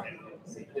Okay.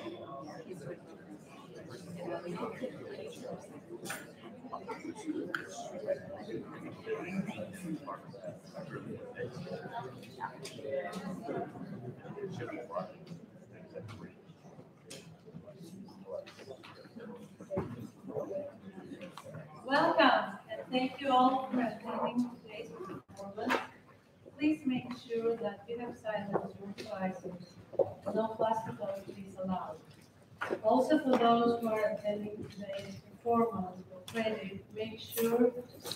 Welcome, and thank you all for attending today's performance. Please make sure that you have silenced your devices. No plastic is allowed. Also, for those who are attending today's performance for credit, make sure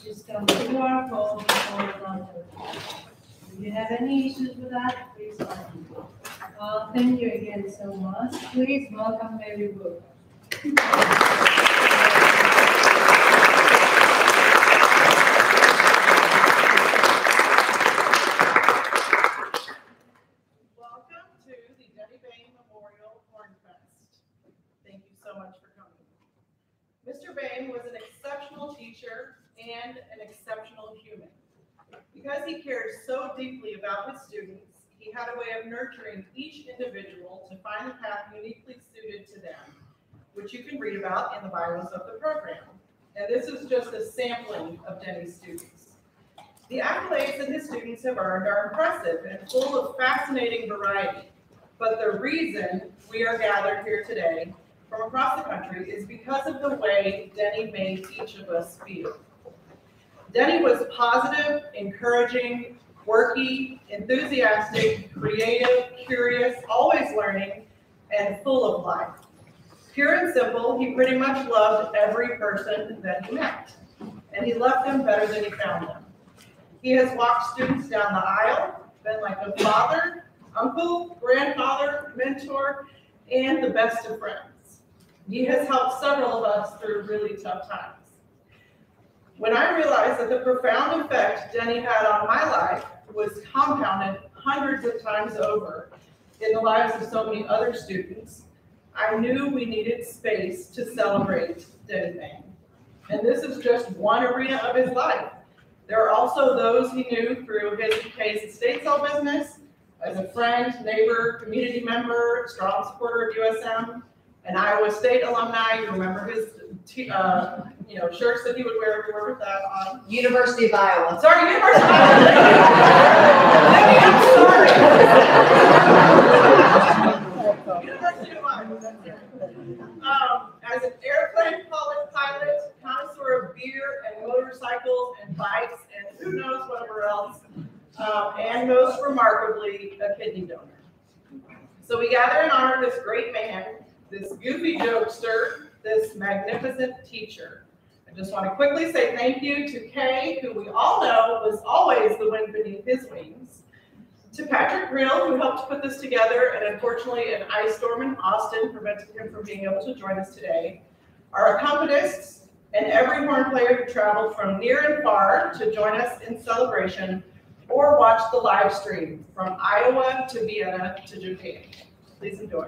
you scan the QR code before enter. If you have any issues with that, please let me know. Uh, thank you again so much. Please welcome Mary Wood. Welcome to the Denny Behm Memorial Corn Fest. Thank you so much for coming. Was an exceptional teacher and an exceptional human. Because he cared so deeply about his students, he had a way of nurturing each individual to find the path uniquely suited to them, which you can read about in the bios of the program. And this is just a sampling of Denny's students. The accolades that his students have earned are impressive and full of fascinating variety. But the reason we are gathered here today from across the country is because of the way Denny made each of us feel. Denny was positive, encouraging, worky, enthusiastic, creative, curious, always learning, and full of life. Pure and simple, he pretty much loved every person that he met, and he left them better than he found them. He has walked students down the aisle, been like a father, uncle, grandfather, mentor, and the best of friends. He has helped several of us through really tough times. When I realized that the profound effect Denny had on my life was compounded hundreds of times over in the lives of so many other students, I knew we needed space to celebrate Denny Behm. And this is just one arena of his life. There are also those he knew through his case estate sale business, as a friend, neighbor, community member, strong supporter of USM, an Iowa State alumni. You remember his, t- uh, you know, shirts that he would wear everywhere with that on. University of Iowa. Sorry, University of Iowa. Debbie, I'm sorry. University of Iowa, that's it. Um, as an airplane pilot, pilot, connoisseur of beer and motorcycles and bikes and who knows whatever else, um, and most remarkably, a kidney donor. So we gather in honor of this great man, this goofy jokester, this magnificent teacher. I just want to quickly say thank you to Kay, who we all know was always the wind beneath his wings, to Patrick Creel, who helped put this together, and unfortunately, an ice storm in Austin prevented him from being able to join us today, our accompanists, and every horn player who traveled from near and far to join us in celebration or watch the live stream from Iowa to Vienna to Japan. Please enjoy.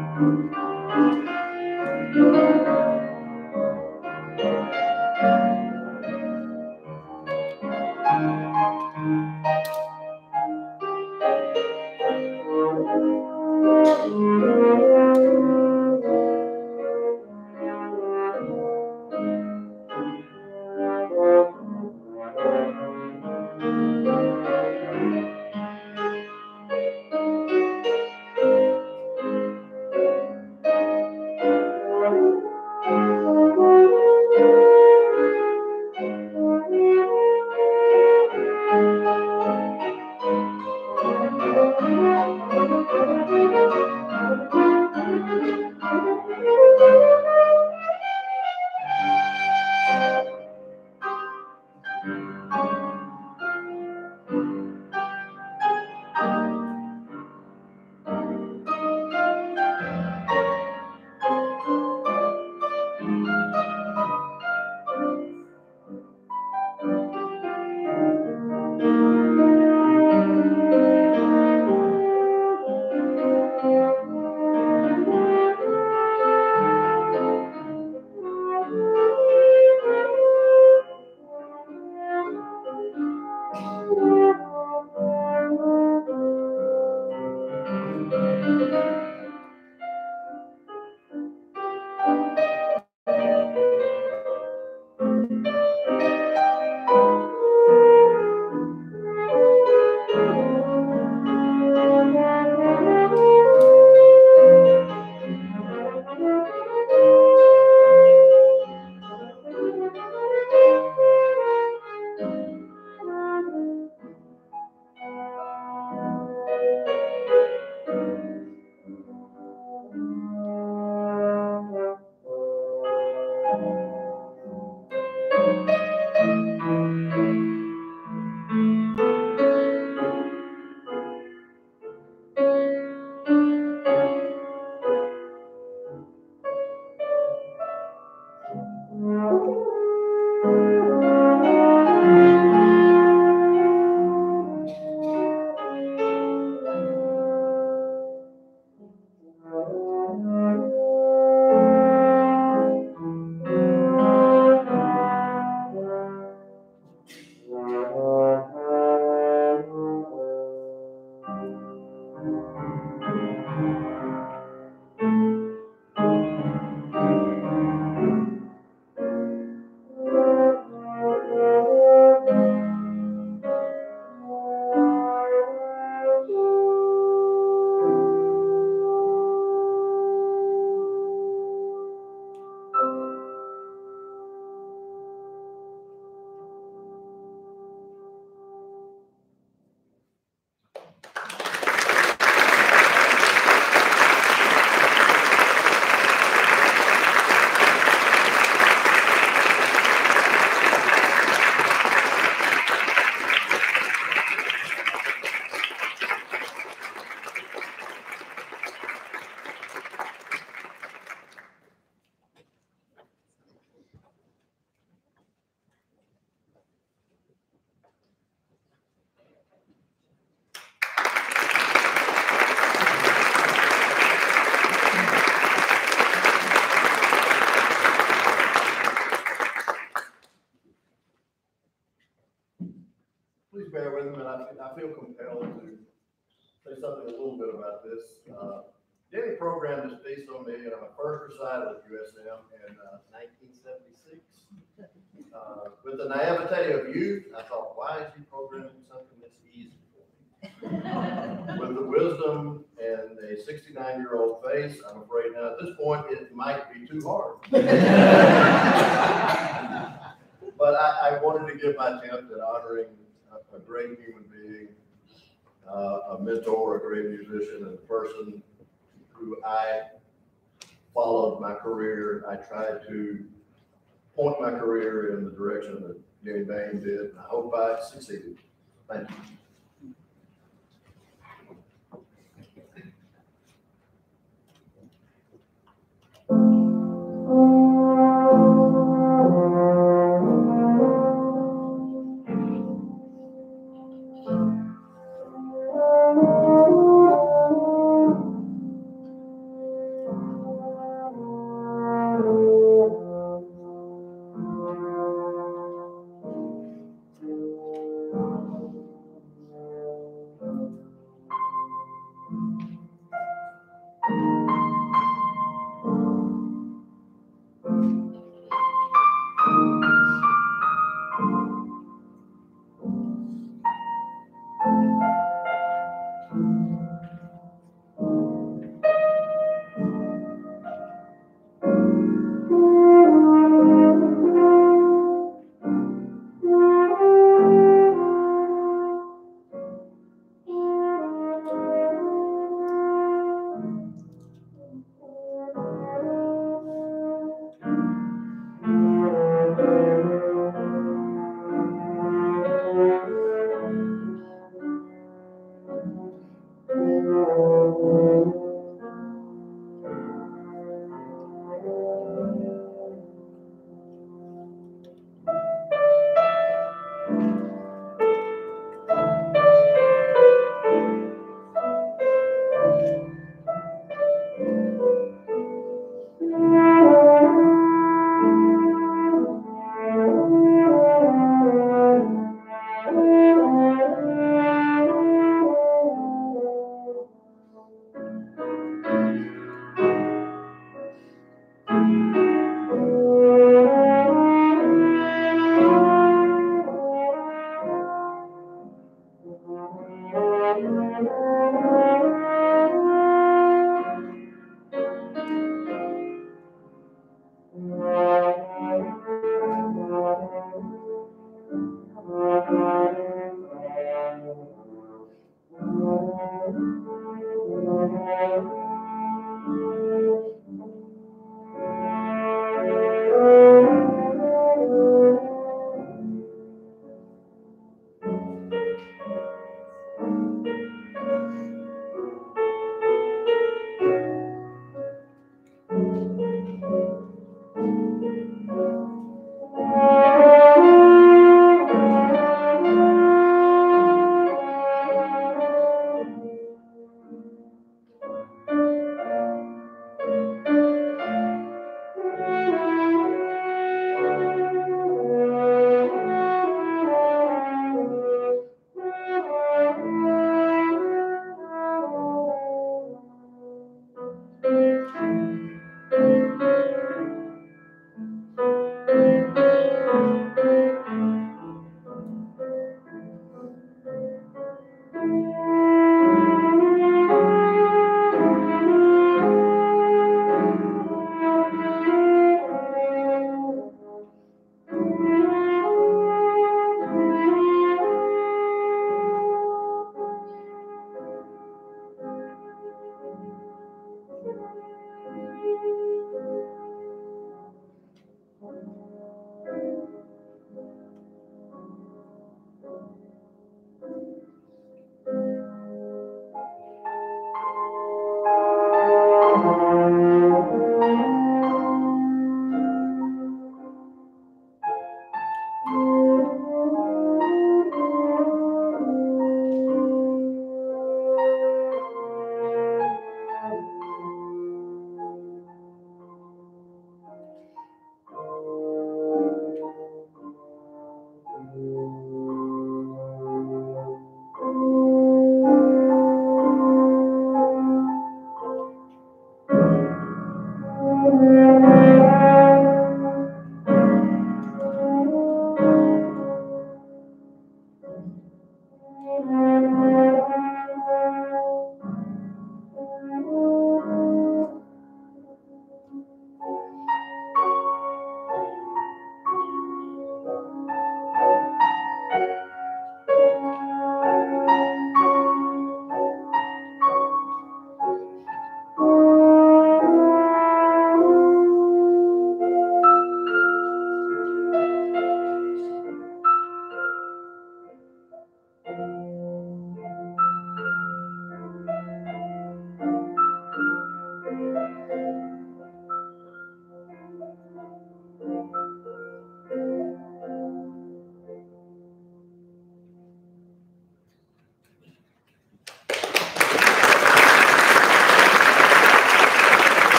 Thank you.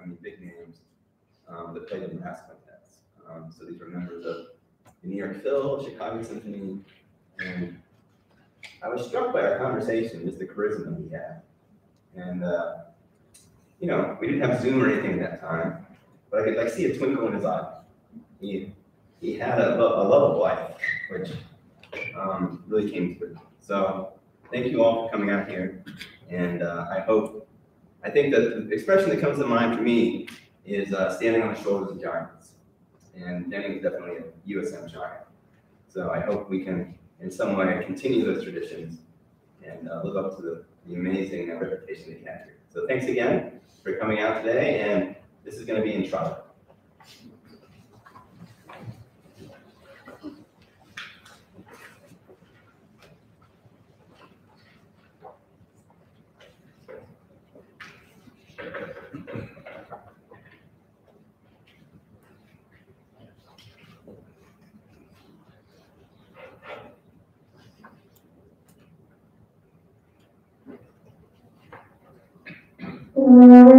I mean, big names um, that played in brass quintets. Um, so these were members of the New York Phil, Chicago Symphony, and I was struck by our conversation, just the charisma he had. And, uh, you know, we didn't have Zoom or anything at that time, but I could like see a twinkle in his eye. He, he had a, a love of life, which um, really came through. So thank you all for coming out here. And uh, I hope, I think that the expression that comes to mind for me is uh, standing on the shoulders of giants. And Denny is definitely a USM giant. So I hope we can, in some way, continue those traditions and uh, live up to the, the amazing uh, reputation he had here. So thanks again for coming out today, and this is going to be in trouble. Mm-hmm.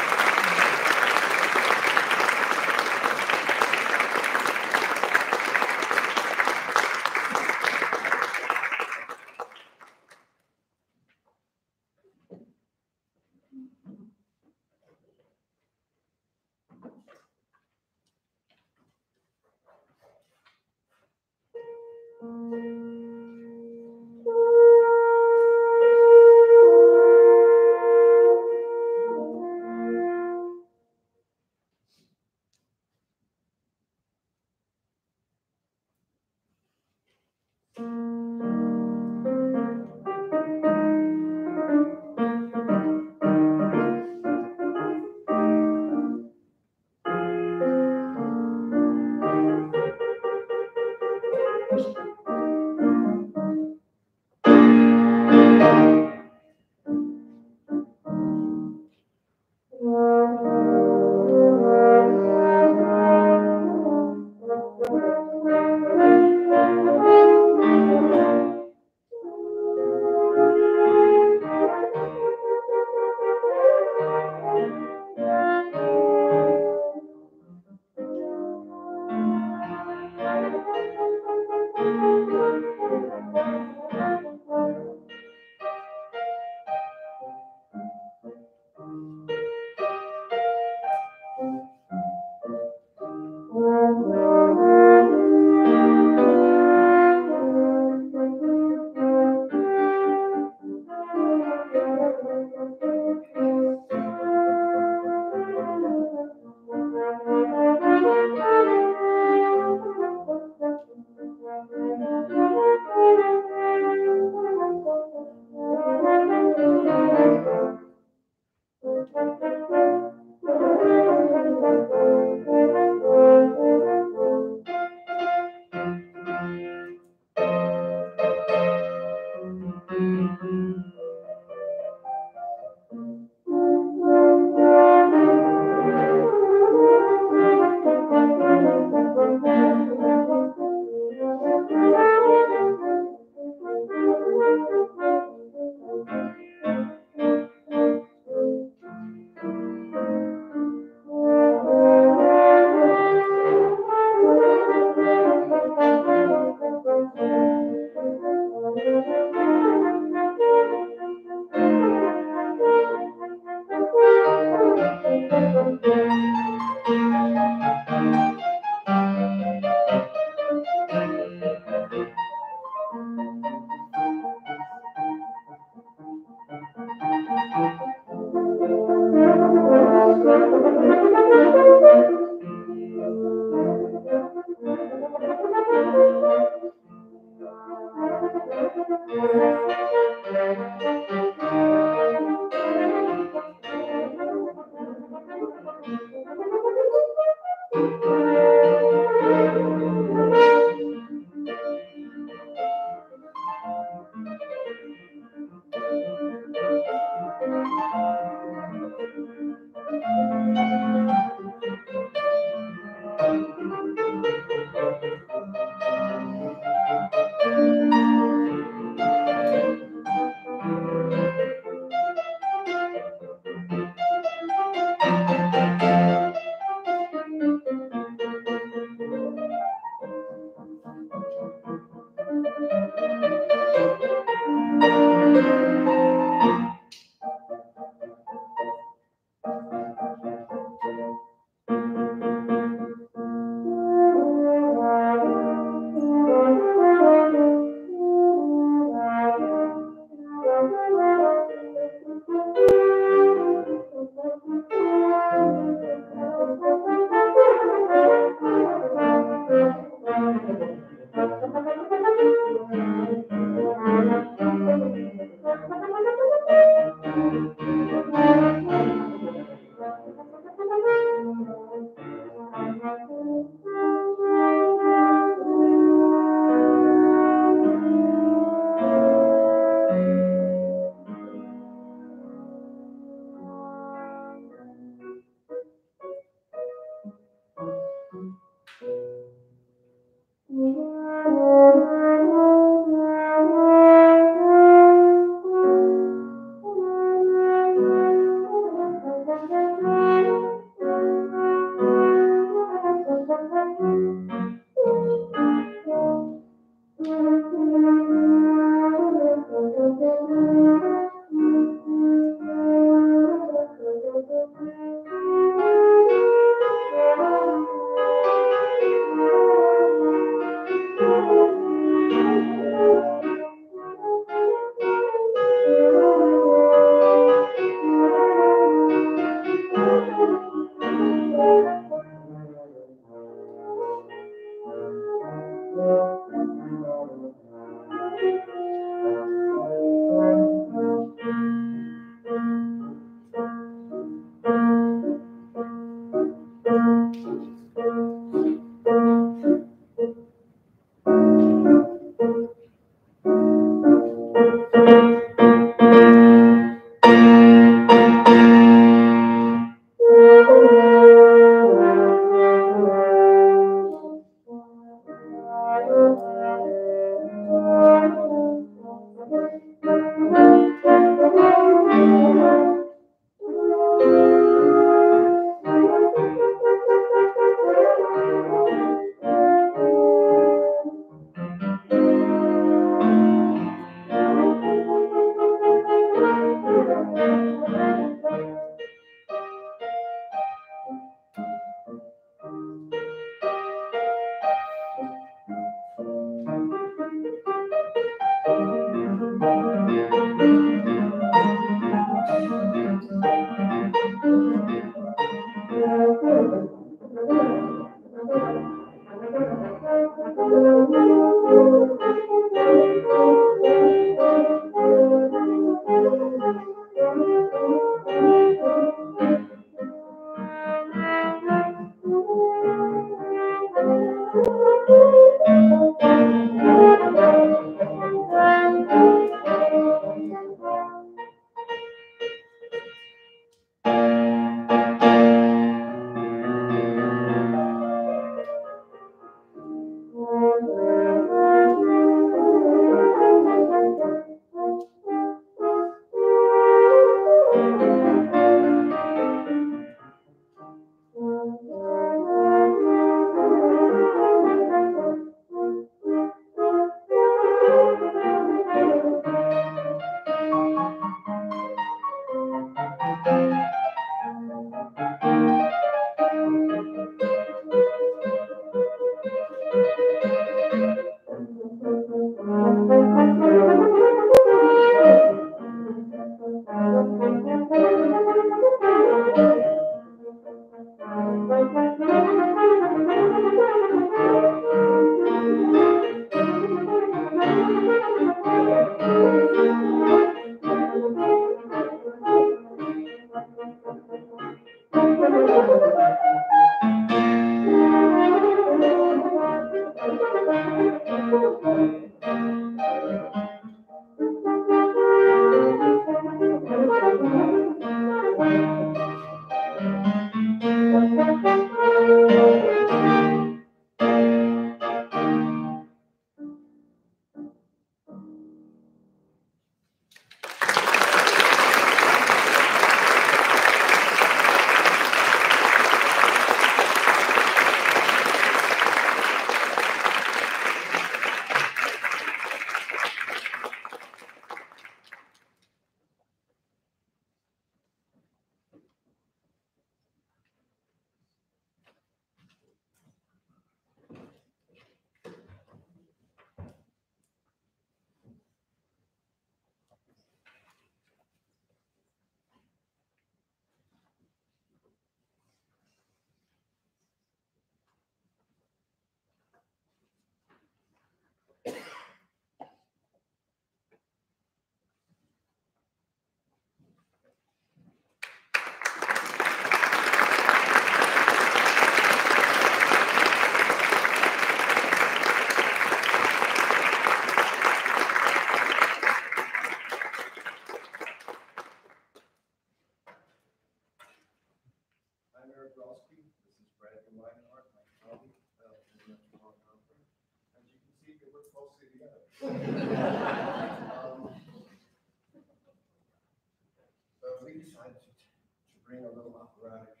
Decided to, to bring a little operatic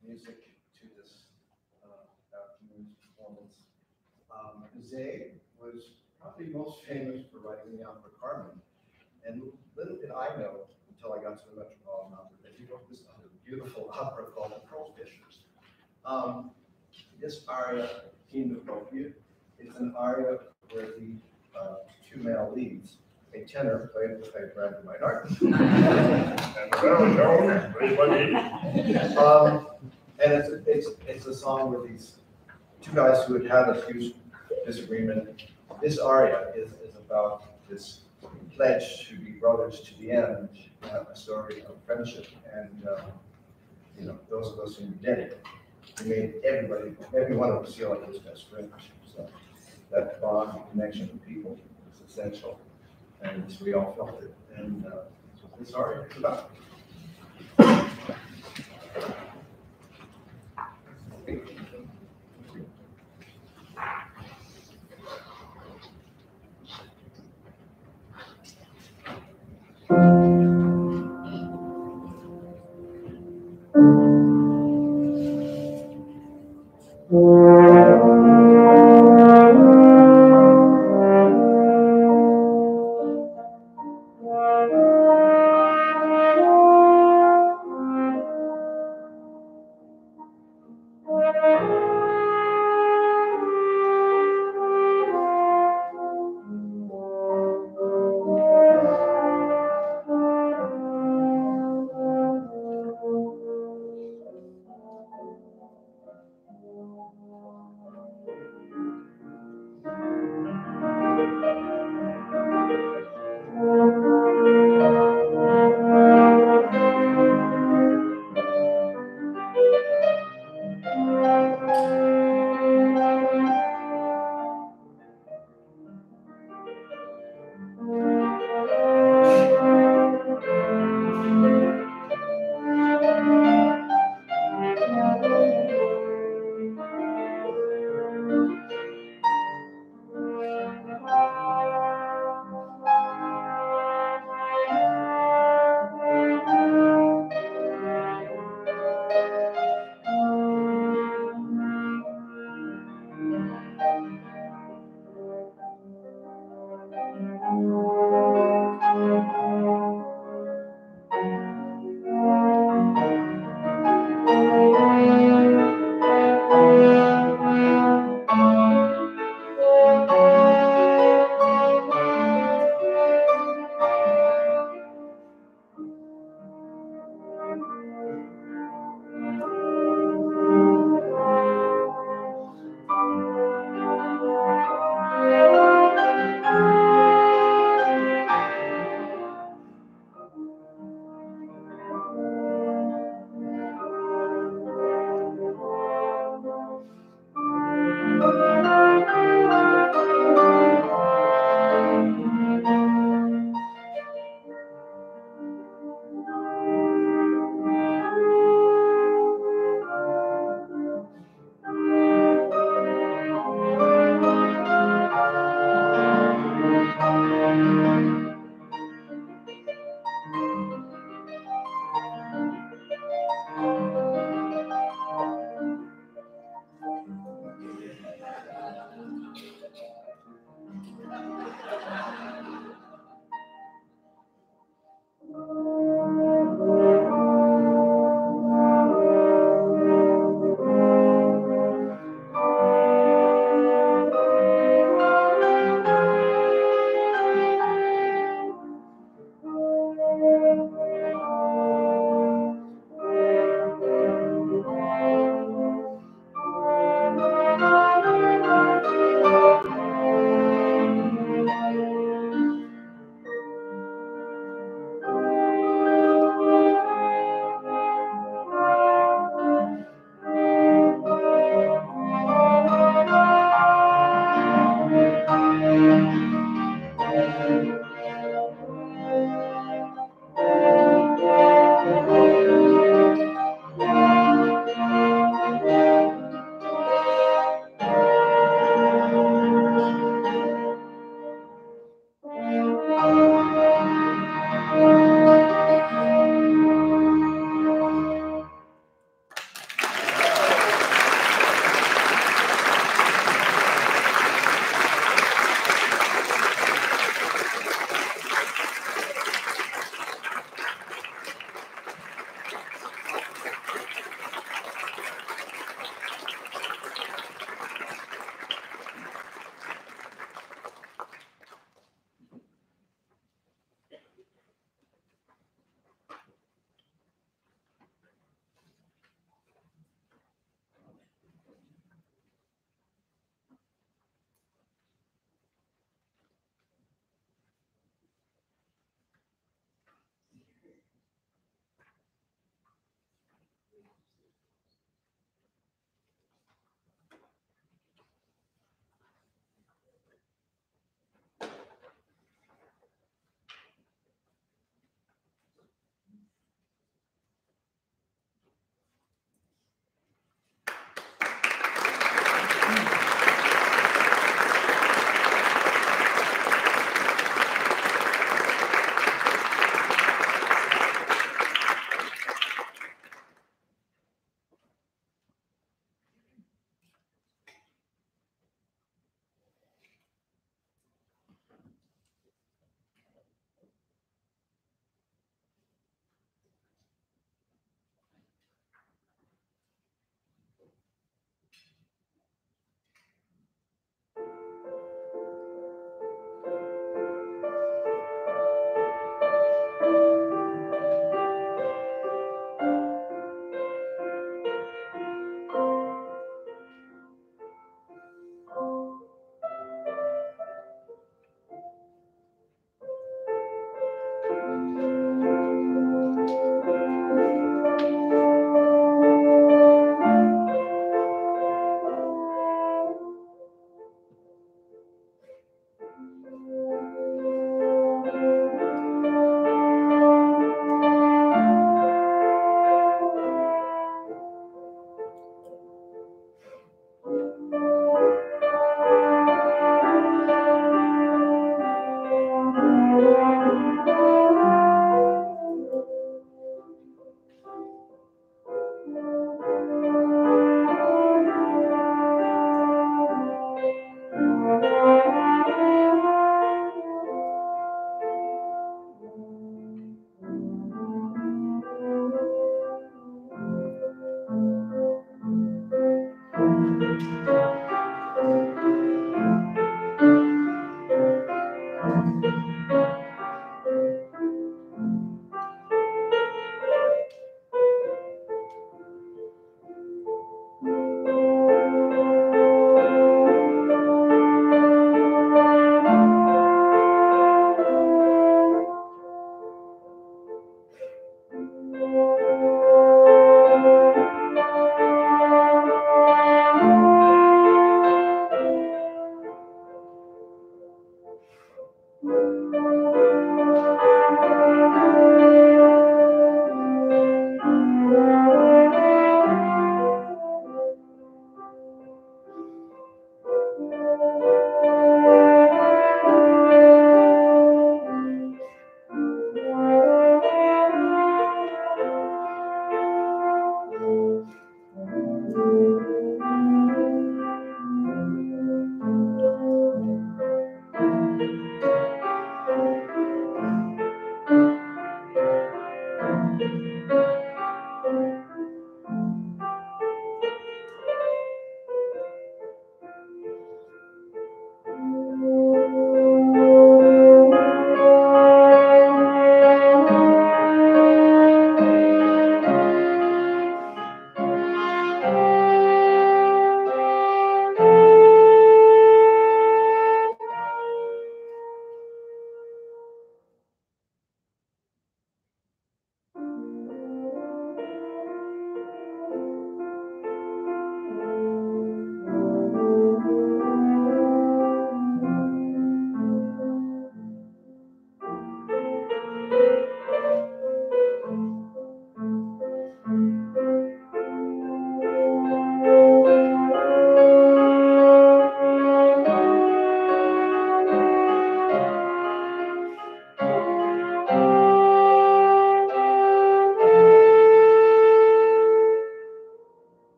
music to this, uh, afternoon's performance. Um, Bizet was probably most famous for writing the opera Carmen. And little did I know, until I got to the Metropolitan Opera, that he wrote this other beautiful opera called The Pearl Fishers. Um, this aria, King of is an aria where the uh, two male leads, a tenor played by Brad Gemeinhardt. Um, and it's, a- it's, it's a song where these two guys who had had a huge disagreement. This aria is, is about this pledge to be brothers to the end, uh, a story of friendship. And, uh, you know, those of us who did it, we made everybody, every one of us feel like his best friend. So that bond and connection with people is essential and we all felt it. And uh, I'm sorry, it's about. Thank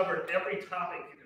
covered every topic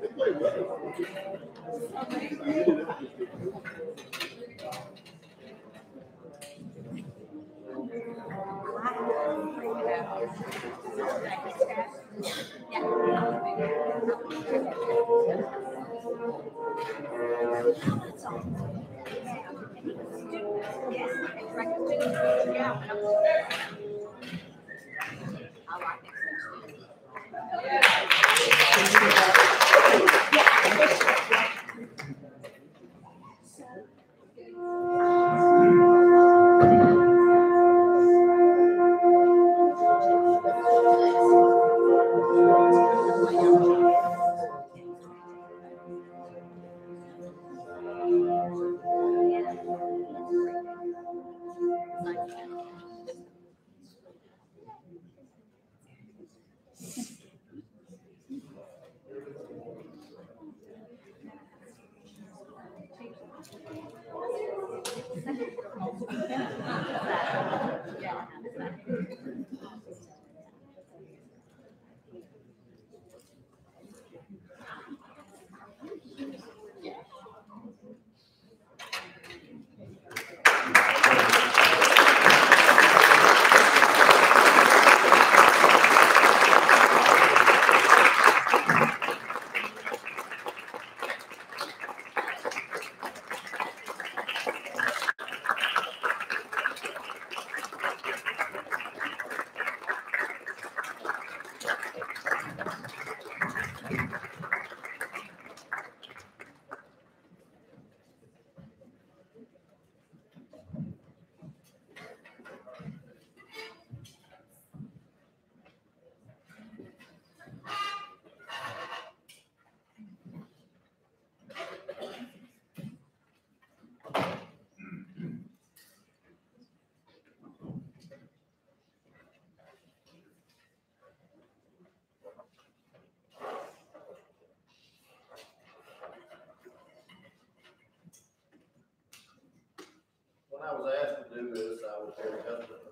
They play well. Thank you. I was asked to do this, I was very hesitant.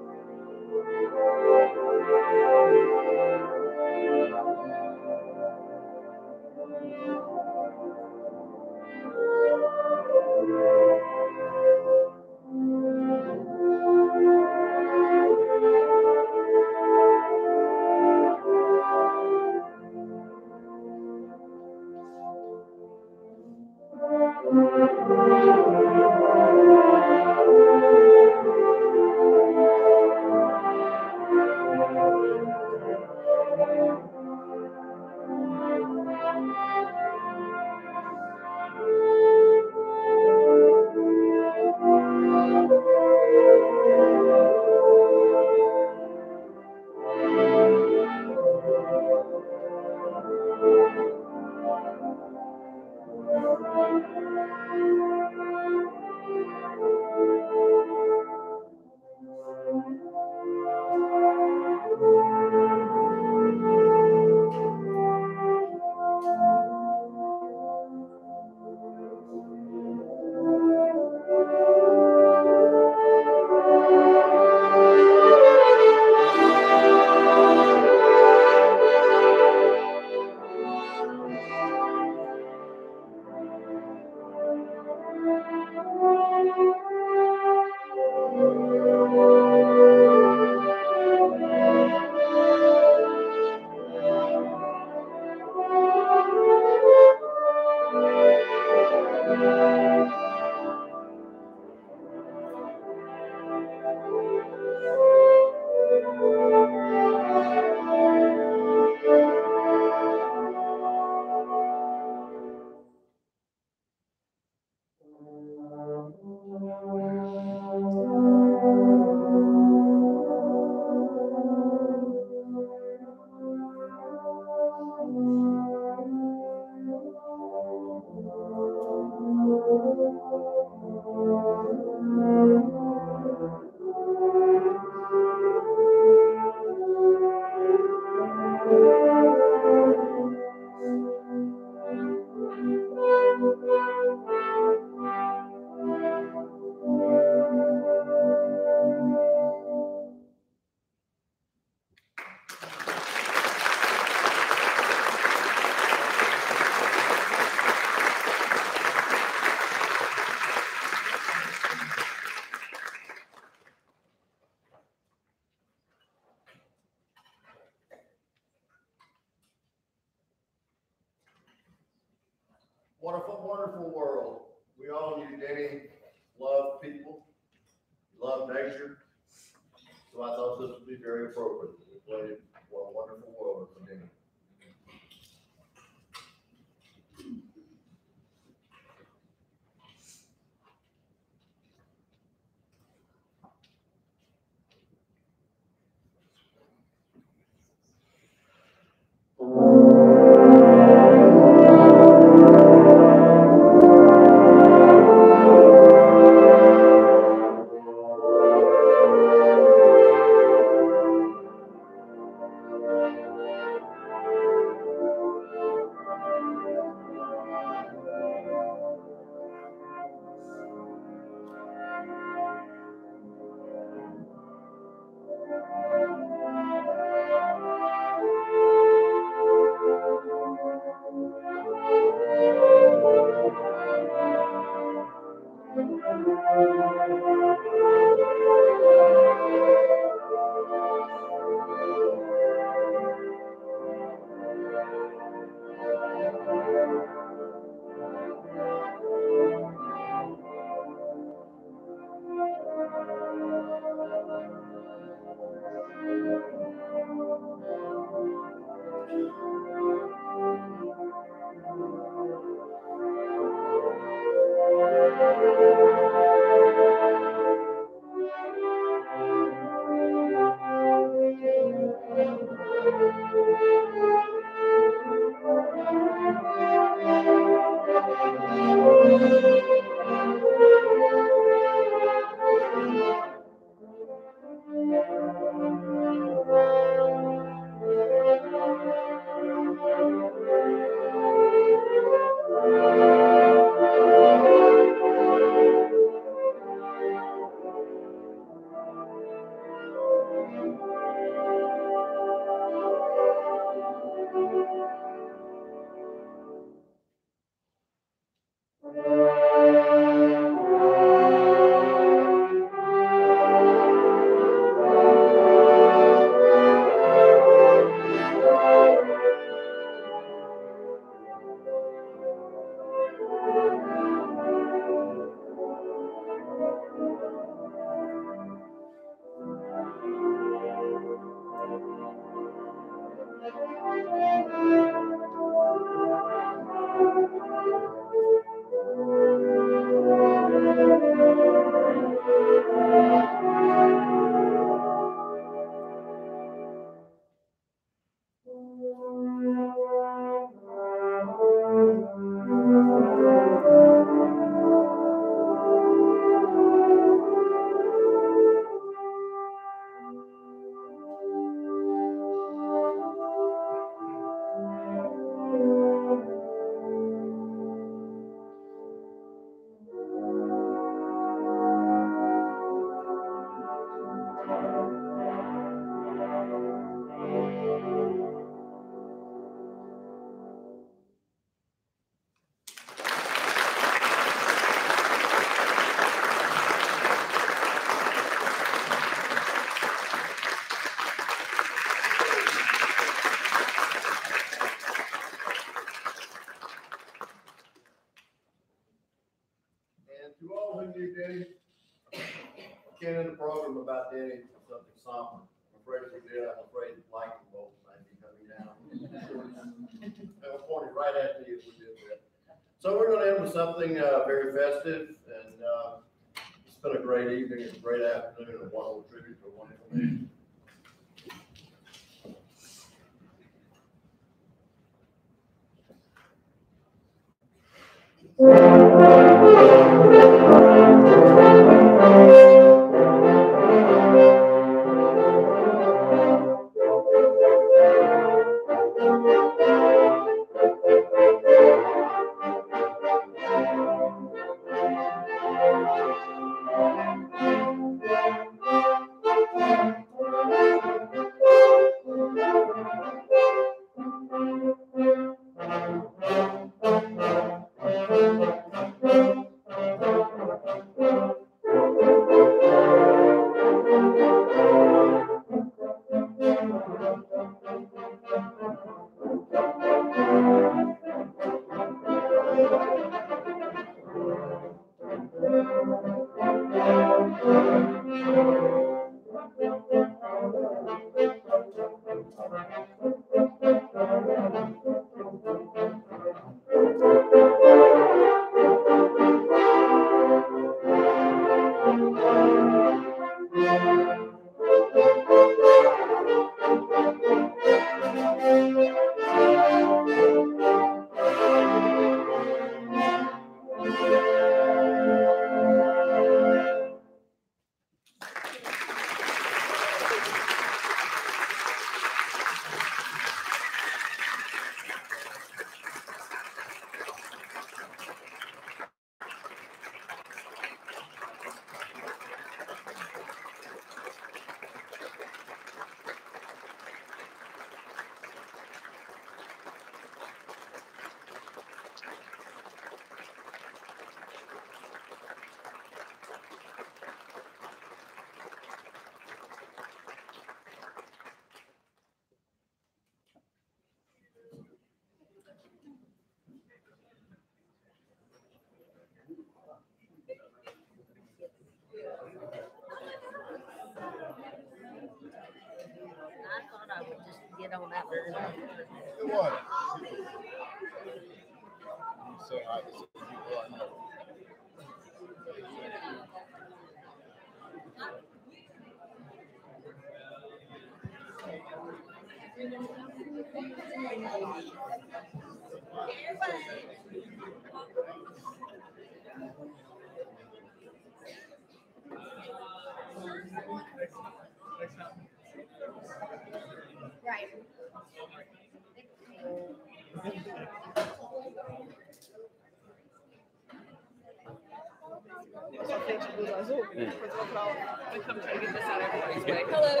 Come trying to get this out everybody's way. Hello.